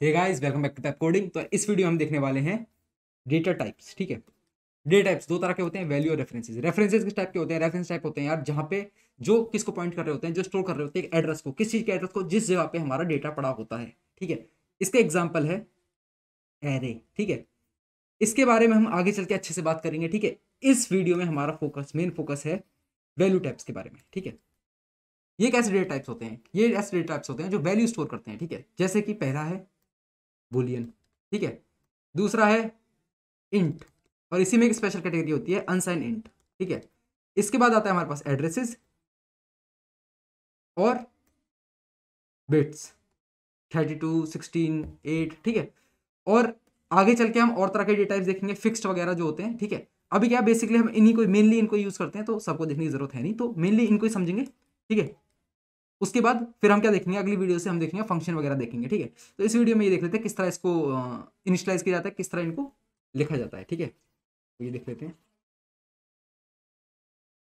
Hey guys welcome back to coding तो इस video हम देखने वाले हैं डेटा टाइप्स ठीक है? डेटा टाइप्स दो तरह के होते हैं वैल्यू और रेफरेंसेस रेफरेंसेस किस टाइप के होते हैं? रेफरेंस टाइप होते हैं यार, जहाँ पे जो किसको पॉइंट कर रहे होते हैं, जो स्टोर कर रहे होते हैं एड्रेस को, किस चीज़ के एड्रेस को, जिस जगह पे हमारा डेटा पड़ा होता है, ठीक है? इसका एग्ज़ाम्पल है एरे ठीक है? इसके बारे में हम आगे चल के अच्छे से बात करेंगे, ठीक है? इस वीडियो में हमारा फोकस मेन फोकस है वैल्यू टाइप्स के बारे में, ठीक है? ये कैसे डेटा टाइप्स होते हैं? ये ऐसे डेटा टाइप्स होते हैं जो वैल्यू स्टोर करते हैं, ठीक है? जैसे कि पहला है बुलियन ठीक है? दूसरा है इंट और इसी में एक स्पेशल कैटेगरी होती है अनसाइन इंट ठीक है? इसके बाद आता है हमारे पास एड्रेसेस और bits thirty two sixteen eight ठीक है? और आगे चल के हम और तरह के डेटा टाइप्स देखेंगे फिक्स्ड वगैरह जो होते हैं, ठीक है? अभी क्या बेसिकली हम इन्हीं को मेनली इनको यूज़ करते हैं तो सबको देखने की ज़रूरत है नहीं तो मेनली इनको ही समझेंगे, ठीक है? उसके बाद फिर हम क्या देखेंगे? अगली वीडियो से हम देखेंगे फ़ंक्शन वगैरह देखेंगे, ठीक है? तो इस वीडियो में ये देख लेते हैं किस तरह इसको इनिशलाइज किया जाता है, किस तरह इनको लिखा जाता है, ठीक है? तो ये देख लेते हैं।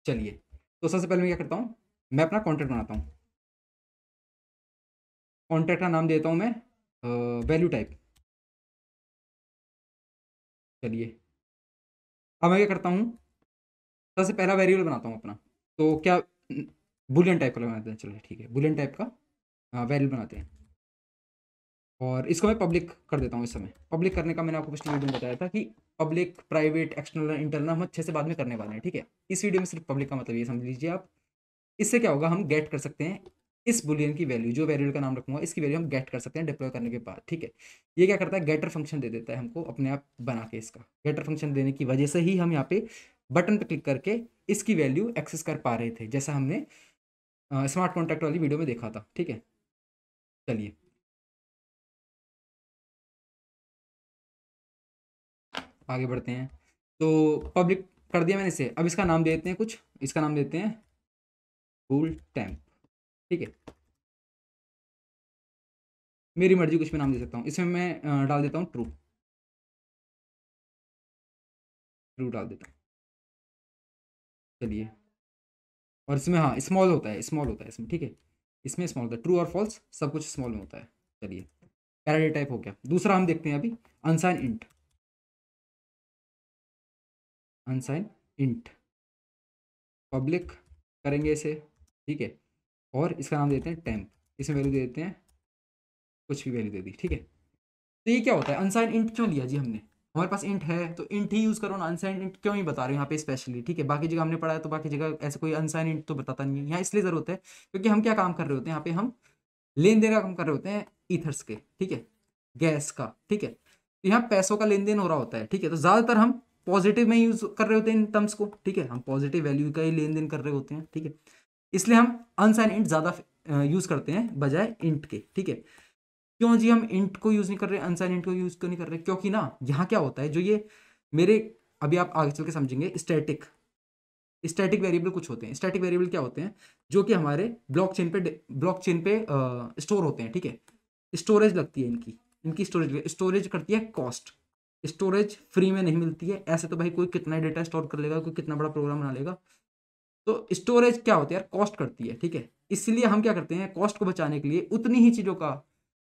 चलिए तो सबसे पहले मैं क्या करता हूँ, मैं अपना कॉन्टैक्ट बनाता हूँ। कॉन्टैक्ट का नाम देता हूँ मैं वैल्यू टाइप चलिए, अब मैं क्या करता हूँ, सबसे पहला वेरिएबल बनाता हूँ अपना। तो क्या बुलियन टाइप का बनाते हैं चलो ठीक है। बुलियन टाइप का वैल्यू बनाते हैं। और इसको मैं पब्लिक कर देता हूँ इस समय। पब्लिक करने का मैंने आपको पिछले वीडियो में बताया था कि पब्लिक प्राइवेट एक्सटर्नल इंटरनल हम अच्छे से बाद में करने वाले हैं, ठीक है? इस वीडियो में सिर्फ़ पब्लिक का मतलब ये समझ लीजिए आप। इससे क्या होगा, हम गेट कर सकते हैं इस बुलियन की वैल्यू जो वैल्यू का नाम रखूँगा, इसकी वैल्यू हम गेट कर सकते हैं डिप्लॉय करने के बाद, ठीक है? ये क्या करता है गेटर फ़ंक्शन दे देता है हमको अपने आप बना के इसका। गेटर फ़ंक्शन देने की वजह से ही हम यहाँ पे बटन पर क्लिक करके इसकी वैल्यू एक्सेस कर पा रहे थे, जैसा हमने स्मार्ट कॉन्टैक्ट वाली वीडियो में देखा था, ठीक है? चलिए। आगे बढ़ते हैं। तो पब्लिक कर दिया मैंने इसे। अब इसका नाम दे देते हैं कुछ। इसका नाम देते हैं कूल टैम्प ठीक है? मेरी मर्ज़ी, कुछ भी नाम दे सकता हूँ। इसमें मैं डाल देता हूँ ट्रू ट्रू डाल देता हूँ। चलिए। और इसमें हाँ स्मॉल होता है स्मॉल होता है इसमें, ठीक है? इसमें स्मॉल होता है ट्रू और फॉल्स सब कुछ स्मॉल में होता है। चलिए पैराडे टाइप हो गया। दूसरा हम देखते हैं अभी unsigned int unsigned int public करेंगे इसे, ठीक है? और इसका नाम देते हैं टेम्प इसमें वैल्यू दे देते हैं, कुछ भी वैल्यू दे दी, ठीक है? तो ये क्या होता है? अनसाइन इंट क्यों लिया जी हमने? हमारे पास इंट है तो इंट ही यूज़ करो ना अनसाइन इंट क्यों ही बता रहे हो यहाँ पे स्पेशली ठीक है? बाकी जगह हमने पढ़ा है तो बाकी जगह ऐसे कोई अनसाइन इंट तो बताता नहीं है। यहाँ इसलिए ज़रूरत है, क्योंकि हम क्या काम कर रहे होते हैं, यहाँ पे हम लेन देन का काम कर रहे होते हैं ईथर्स के, ठीक है? गैस का, ठीक है? तो यहाँ पैसों का लेन देन हो रहा होता है, ठीक है? तो ज़्यादातर हम पॉजिटिव में यूज़ कर रहे होते हैं इन टर्म्स को, ठीक है? हम पॉजिटिव वैल्यू का ही लेन देन कर रहे होते हैं, ठीक है? इसलिए हम अनसाइन इंट ज़्यादा यूज़ करते हैं, बजाय इंट के, ठीक है? क्यों जी हम इंट को यूज़ नहीं कर रहे अनसाइन इंट को यूज़ क्यों नहीं कर रहे? क्योंकि ना, यहाँ क्या होता है, जो ये मेरे, अभी आप आगे चल के समझेंगे स्टैटिक स्टैटिक वेरिएबल कुछ होते हैं। स्टैटिक वेरिएबल क्या होते हैं? जो कि हमारे ब्लॉक चेन पे ब्लॉक चेन पे स्टोर होते हैं, ठीक है? स्टोरेज लगती है इनकी इनकी स्टोरेज स्टोरेज करती है कॉस्ट स्टोरेज फ्री में नहीं मिलती है। ऐसे तो भाई कोई कितना डेटा स्टोर कर लेगा, कोई कितना बड़ा प्रोग्राम बना लेगा। तो स्टोरेज क्या होती है यार? कॉस्ट करती है, ठीक है? इसलिए हम क्या करते हैं कॉस्ट को बचाने के लिए उतनी ही चीज़ों का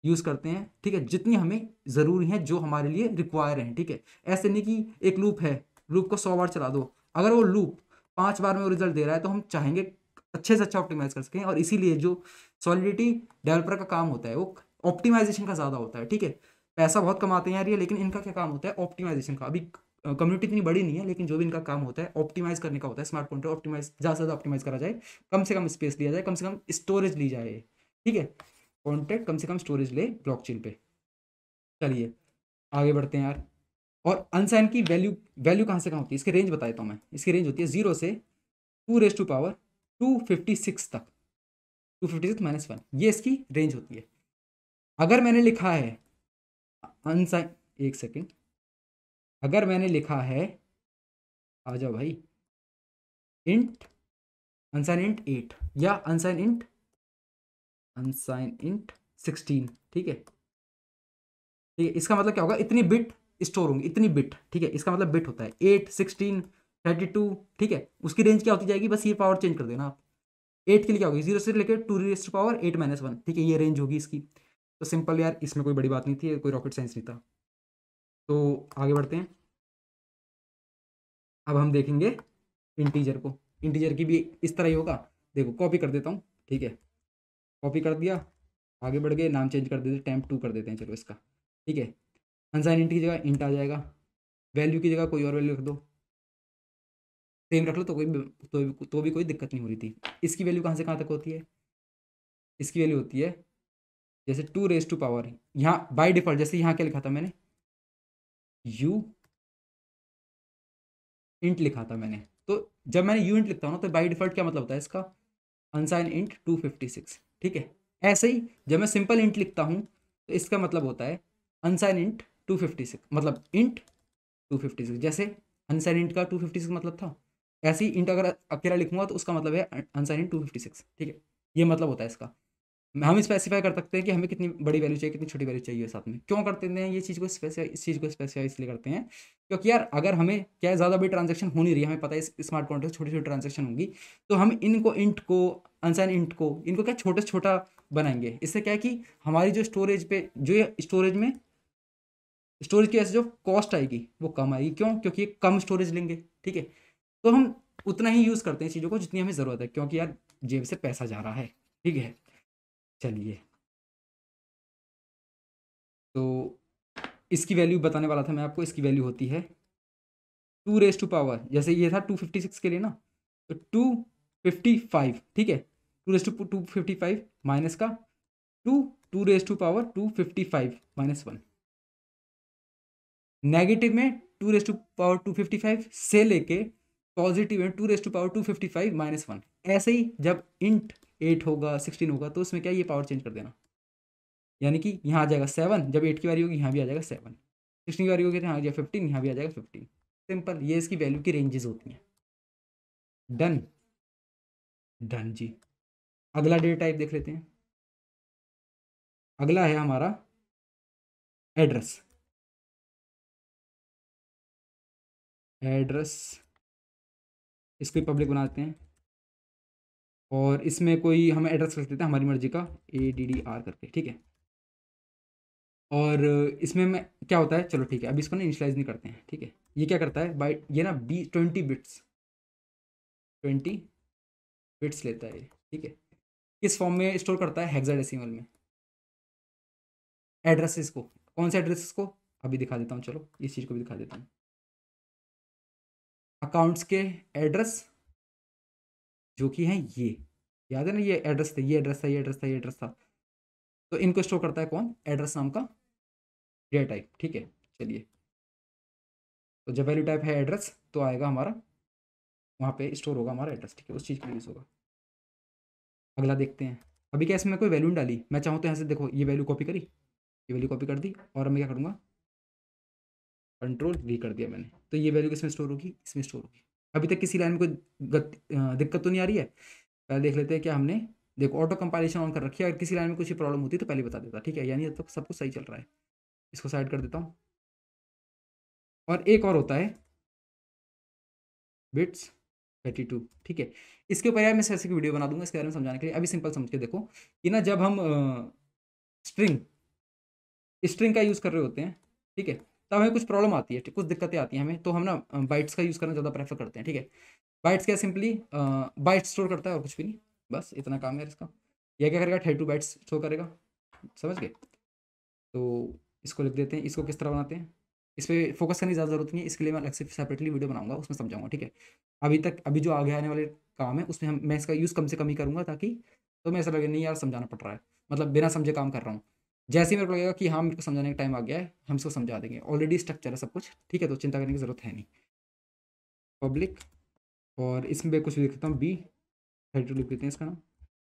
यूज़ करते हैं, ठीक है? जितनी हमें ज़रूरी है, जो हमारे लिए रिक्वायर है, ठीक है? ऐसे नहीं कि एक लूप है लूप को सौ बार चला दो। अगर वो लूप पाँच बार में रिज़ल्ट दे रहा है तो हम चाहेंगे अच्छे से अच्छा ऑप्टिमाइज कर सकें, और इसीलिए जो सॉलिडिटी डेवलपर का काम होता है, वो ऑप्टिमाइजेशन का ज़्यादा होता है, ठीक है? पैसा बहुत कमाते हैं यार ये, लेकिन इनका क्या काम होता है? ऑप्टिमाइजेशन का। अभी कम्युनिटी इतनी बड़ी नहीं है, लेकिन जो भी इनका काम होता है ऑप्टिमाइज करने का होता है स्मार्ट कॉन्ट्रैक्ट ऑप्टिमाइज ज़्यादा से ज़्यादा ऑप्टिमाइज करा जाए, कम से कम स्पेस लिया जाए, कम से कम स्टोरेज ली जाए, ठीक है? कॉन्टैक्ट कम से कम स्टोरेज ले ब्लॉकचेन पे। चलिए, आगे बढ़ते हैं यार। और अनसाइन की वैल्यू वैल्यू कहाँ से कहाँ होती है? इसकी रेंज बता देता हूँ मैं। इसकी रेंज होती है ज़ीरो से two raise to power two fifty six तक। Two fifty six minus one ये इसकी रेंज होती है। अगर मैंने लिखा है अनसाइन एक सेकेंड अगर मैंने लिखा है, आ जाओ भाई इंट अनसाइन इंट एट या unsigned int unsigned int sixteen ठीक है? ठीक है, इसका मतलब क्या होगा? इतनी बिट स्टोर होंगी, इतनी बिट ठीक है? इसका मतलब बिट होता है। एट सिक्सटीन थर्टी टू ठीक है? उसकी रेंज क्या होती जाएगी? बस ये पावर चेंज कर देना आप। एट के लिए क्या होगी? ज़ीरो से लेकर two rest power eight minus one ठीक है? ये रेंज होगी इसकी। तो सिंपल यार, इसमें कोई बड़ी बात नहीं थी, कोई रॉकेट साइंस नहीं था। तो आगे बढ़ते हैं। अब हम देखेंगे इंटीजर को। इंटीजर की भी इस तरह ही होगा। देखो कॉपी कर देता हूँ, ठीक है? कॉपी कर दिया। आगे बढ़ गए नाम चेंज कर देते टैम्प टू कर देते हैं चलो इसका। ठीक है? अनसाइन इंट की जगह इंट आ जाएगा। वैल्यू की जगह कोई और वैल्यू रख दो। सेम रख लो तो कोई तो, तो भी कोई दिक्कत नहीं हो रही थी। इसकी वैल्यू कहाँ से कहाँ तक होती है? इसकी वैल्यू होती है जैसे टू रेस टू पावर यहाँ बाई डिफ़ॉल्ट जैसे यहाँ क्या लिखा था मैंने? यू इंट लिखा था मैंने। तो जब मैंने यू इंट लिखता हूँ ना तो बाई डिफ़ॉल्ट क्या मतलब होता है इसका? Unsigned int two fifty six ठीक है? ऐसे ही जब मैं सिंपल इंट लिखता हूँ तो इसका मतलब होता है unsigned int two fifty six मतलब इंट टू फिफ्टी सिक्स जैसे अनसाइन इंट का टू फिफ्टी सिक्स मतलब था। ऐसे ही इंट अगर अकेला लिखूँगा तो उसका मतलब है unsigned int two fifty six ठीक है? ये मतलब होता है इसका। हम स्पेसिफाई कर सकते हैं कि हमें कितनी बड़ी वैल्यू चाहिए, कितनी छोटी वैल्यू चाहिए साथ में। क्यों करते हैं ये चीज़ को स्पेसिफाई इस चीज़ को स्पेसिफाई इसलिए करते हैं? क्योंकि यार, अगर हमें क्या ज़्यादा बड़ी ट्रांजेक्शन हो नहीं रही हमें पता है स्मार्ट कॉन्ट्रैक्ट छोटी छोटी ट्रांजेक्शन होंगी तो हम इनको इंट को अनसाइन इंट को, इनको क्या छोटे छोटा बनाएँगे। इससे क्या है कि हमारी जो स्टोरेज पे, जो स्टोरेज में स्टोरेज की वजह से जो कॉस्ट आएगी, वो कम आएगी। क्यों? क्योंकि कम स्टोरेज लेंगे, ठीक है? तो हम उतना ही यूज़ करते हैं चीज़ों को जितनी हमें ज़रूरत है, क्योंकि यार जेब से पैसा जा रहा है, ठीक है? चलिए। तो इसकी वैल्यू बताने वाला था मैं आपको, इसकी वैल्यू होती है टू रेस टू पावर जैसे ये था टू फिफ्टी सिक्स के लिए ना तो टू फिफ्टी फाइव ठीक है? Two raise to two fifty five minus का two two raise to power two fifty five minus one negative में two raise to power two fifty five से लेके पॉजिटिव में two raise to power two fifty five minus one ऐसे ही जब int eight होगा, sixteen होगा तो उसमें क्या ये पावर चेंज कर देना। यानी कि यहाँ आ जाएगा सेवन जब एट की बारी होगी, यहाँ भी आ जाएगा सेवन सिक्सटीन की बारी होगी तो यहाँ आ जाएगा फिफ्टीन यहाँ भी आ जाएगा फिफ्टीन सिंपल ये इसकी वैल्यू की रेंजेस होती हैं। डन डन जी। अगला डेटा टाइप देख लेते हैं। अगला है हमारा एड्रेस एड्रेस इसको पब्लिक बनाते हैं। और इसमें कोई हम एड्रेस रख देते हैं हमारी मर्ज़ी का ए डी डी आर करके, ठीक है? और इसमें मैं, क्या होता है? चलो ठीक है, अभी इसको ना इनिशलाइज नहीं करते हैं, ठीक है? ये क्या करता है? बाई ये ना B twenty bits twenty bits लेता है, ठीक है? किस फॉर्म में स्टोर करता है? हेक्साडेसिमल में। एड्रेस इसको, कौन से एड्रेस इसको? अभी दिखा देता हूँ, चलो, इस चीज़ को भी दिखा देता हूँ। अकाउंट्स के एड्रेस जो कि हैं ये। याद है ना, ये एड्रेस था, ये एड्रेस था, ये एड्रेस था, ये एड्रेस था। तो इनको स्टोर करता है कौन? एड्रेस नाम का डेटा टाइप ठीक है? चलिए। तो जब वैल्यू टाइप है एड्रेस तो आएगा हमारा, वहाँ पे स्टोर होगा हमारा एड्रेस ठीक है? उस चीज़ के लिए यूज़ होगा। अगला देखते हैं। अभी क्या इसमें कोई वैल्यू डाली? मैं चाहूँ तो यहाँ से देखो, ये वैल्यू कॉपी करी, ये वैल्यू कॉपी कर दी, और मैं क्या करूँगा? कंट्रोल वी कर दिया मैंने। तो ये वैल्यू किसमें स्टोर होगी? इसमें स्टोर होगी। अभी तक किसी लाइन में कोई दिक्कत तो नहीं आ रही है? पहले देख लेते हैं क्या हमने। देखो ऑटो कंपाइलेशन ऑन कर रखी है। अगर किसी लाइन में कुछ प्रॉब्लम होती है तो पहले बता देता, ठीक है? यानी अब तक सब कुछ सही चल रहा है। इसको साइड कर देता हूँ। और एक और होता है। बिट्स थर्टी टू ठीक है? इसके ऊपर यार मैं ऐसे की वीडियो बना दूँगा, इसके बारे में समझाने के लिए। अभी सिंपल समझ के देखो कि ना जब हम स्ट्रिंग स्ट्रिंग का यूज़ कर रहे होते हैं, ठीक है? तब हमें कुछ प्रॉब्लम आती है कुछ दिक्कतें आती हैं हमें तो हम ना बाइट्स का यूज़ करना ज़्यादा प्रेफर करते हैं, ठीक है? बाइट्स क्या सिंपली बाइट स्टोर करता है और कुछ भी नहीं, बस इतना काम है इसका। यह क्या करेगा? थर्टी टू बाइट्स स्टोर करेगा। समझ गए? तो इसको लिख देते हैं। इसको किस तरह बनाते हैं? इस पर फोकस करने की ज़्यादा ज़रूरत नहीं है। इसके लिए मैं अलग से सेपरेटली वीडियो बनाऊँगा, उसमें समझाऊँगा, ठीक है? अभी तक, अभी जो आगे आने वाले काम है, उसमें हम, मैं इसका यूज़ कम से कम ही करूँगा ताकि तो मैं ऐसा लगे, नहीं यार, समझाना पड़ रहा है। मतलब बिना समझे काम कर रहा हूँ। जैसे ही मेरे को लगेगा कि हाँ मेरे को समझाने का टाइम आ गया है, हम इसको समझा देंगे। ऑलरेडी स्ट्रक्चर है सब कुछ, ठीक है तो चिंता करने की ज़रूरत है नहीं। पब्लिक और इसमें कुछ लिख देता हूँ बी टू लिख देते हैं इसका नाम,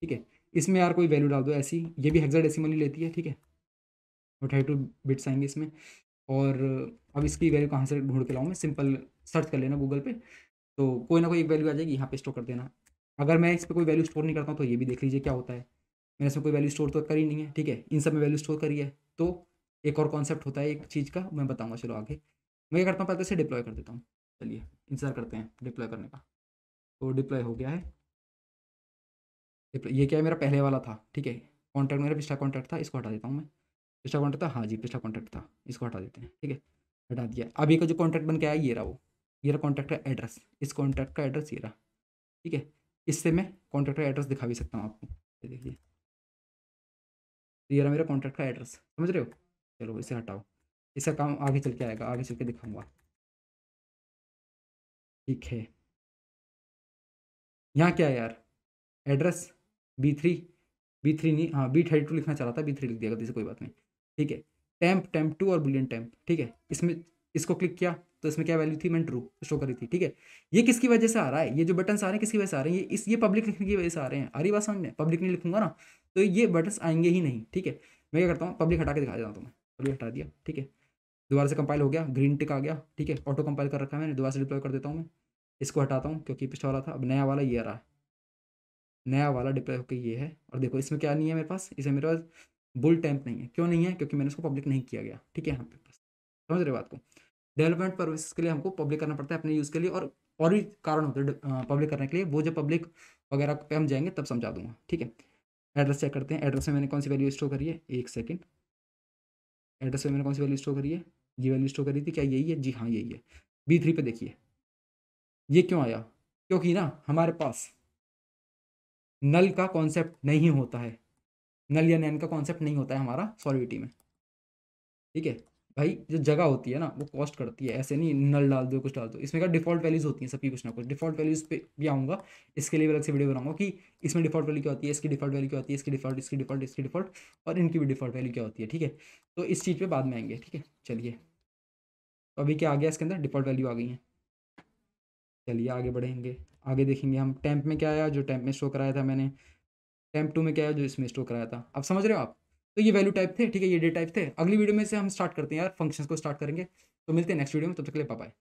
ठीक है। इसमें यार कोई वैल्यू डाल दो ऐसी, ये भी हेक्सा डेसिमल लेती है, ठीक है। और थर्टी टू बिट्स आएँगे इसमें, और अब इसकी वैल्यू कहाँ से ढूंढ के लाऊँ मैं? सिंपल सर्च कर लेना गूगल पे तो कोई ना कोई एक वैल्यू आ जाएगी, यहाँ पे स्टोर कर देना। अगर मैं इस पर कोई वैल्यू स्टोर नहीं करता हूँ तो ये भी देख लीजिए क्या होता है। मैंने इसमें कोई वैल्यू स्टोर तो करी नहीं है, ठीक है? इन सब में वैल्यू स्टोर करी है। तो एक और कॉन्सेप्ट होता है एक चीज़ का, मैं बताऊँगा, चलो आगे। मैं क्या करता हूँ, पहले से डिप्लॉय कर देता हूँ। चलिए, इंतज़ार करते हैं डिप्लॉय करने का। तो डिप्लॉय हो गया है। ये क्या है? मेरा पहले वाला था, ठीक है? कॉन्टैक्ट मेरा पिछला कॉन्टैक्ट था, इसको हटा देता हूँ मैं। पिछला कॉन्टैक्ट था? हाँ जी, पिछला कॉन्टैक्ट था, इसको हटा देते हैं, ठीक है? हटा दिया। अभी का जो कॉन्टैक्ट बन के आया, ये रहा वो। ये रहा कॉन्टैक्ट का एड्रेस इस कॉन्टैक्ट का एड्रेस ये रहा, ठीक है? इससे मैं कॉन्टैक्ट का एड्रेस दिखा भी सकता हूँ आपको। ये देखिए ये रहा मेरा कॉन्टैक्ट का एड्रेस समझ रहे हो? चलो, इसे हटाओ। इसका काम आगे चल के आएगा, आगे चल के दिखाऊँगा। ठीक है। यहाँ क्या है यार? Address B three B three नहीं हाँ बी थर्टी टू लिखना चाह रहा था बी थ्री लिख दिया से कोई बात नहीं। ठीक है। टैम्प टैम्प टू और बुलियन टैम्प ठीक है। इसमें, इसको क्लिक किया। तो इसमें क्या वैल्यू थी? मैंने ट्रू शो करी थी, ठीक है? ये किसकी वजह से आ रहा है? ये जो बटन आ रहे हैं, किसकी वजह से आ रहे हैं? ये इस, ये पब्लिक लिखने की वजह से आ रहे हैं। रही बात समझ में? पब्लिक नहीं लिखूँगा ना। तो ये बटन आएँगे ही नहीं, ठीक है? मैं क्या करता हूँ? पब्लिक हटा के दिखा देता हूँ मैं पब्लिक हटा दिया, ठीक है? दोबारा से कंपाइल हो गया ग्रीन टिक आ गया, ठीक है? ऑटो कंपाइल कर रखा है मैंने। दोबारा से डिप्लॉय कर देता हूँ मैं। इसको हटाता हूँ, क्योंकि पिछला वाला था। अब नया वाला ये रहा नया वाला डिप्लॉय होकर ये है। और देखो, इसमें क्या नहीं है मेरे पास? इसे मेरे पास बुल टैंप नहीं है। क्यों नहीं है? क्योंकि मैंने उसको पब्लिक नहीं किया गया, ठीक है? यहाँ पे समझ रहे बात को? डेवलपमेंट पर्पज के लिए हमको पब्लिक करना पड़ता है अपने यूज़ के लिए और और भी कारण होते हैं पब्लिक करने के लिए। वो जब पब्लिक वगैरह पे हम जाएँगे, तब समझा दूँगा, ठीक है? एड्रेस चेक करते हैं। एड्रेस में मैंने कौन सी वैल्यू स्टोर करी है? एक सेकेंड एड्रेस में मैंने कौन सी वैल्यू स्टोर करी है? ये वैल्यू स्टोर करी थी, क्या यही है? जी हाँ यही है। बी थ्री पे देखिए। ये क्यों आया? क्योंकि ना, हमारे पास नल का कॉन्सेप्ट नहीं होता है। नल या नैन का कॉन्सेप्ट नहीं होता है हमारा सॉलिविटी में। ठीक है? भाई, जो जगह होती है ना, वो कॉस्ट करती है। ऐसे नहीं नल डाल दो, कुछ डाल दो। इसमें क्या डिफ़ॉल्ट वैल्यूज़ होती हैं सबकी कुछ ना कुछ। डिफ़ॉल्ट वैल्यूज़ पे भी आऊँगा। इसके लिए अलग से वीडियो बनाऊँगा कि इसमें डिफ़ॉल्ट वैल्यू क्या होती है, इसकी डिफ़ॉल्ट वैल्यू क्या होती है, इसकी डिफ़ॉल्ट इसकी डिफ़ॉल्ट इसकी डिफ़ॉल्ट और इनकी भी डिफ़ॉल्ट वैल्यू क्या होती है, ठीक है? तो इस चीज़ पर बाद में आएँगे, ठीक है? चलिए। तो अभी क्या आ गया इसके अंदर? डिफ़ॉल्ट वैल्यू आ गई है। चलिए, आगे बढ़ेंगे। आगे देखेंगे हम। टैंप में क्या आया? जो टैंप में स्टोर कराया था मैंने। टैंप टू में क्या आया? जो इसमें स्टोर कराया था। अब समझ रहे हो आप? तो ये वैल्यू टाइप थे, ठीक है, ये डे टाइप थे। अगली वीडियो में से हम स्टार्ट करते हैं यार फ़ंक्शंस को स्टार्ट करेंगे। तो मिलते हैं नेक्स्ट वीडियो में, तब तक के लिए पाए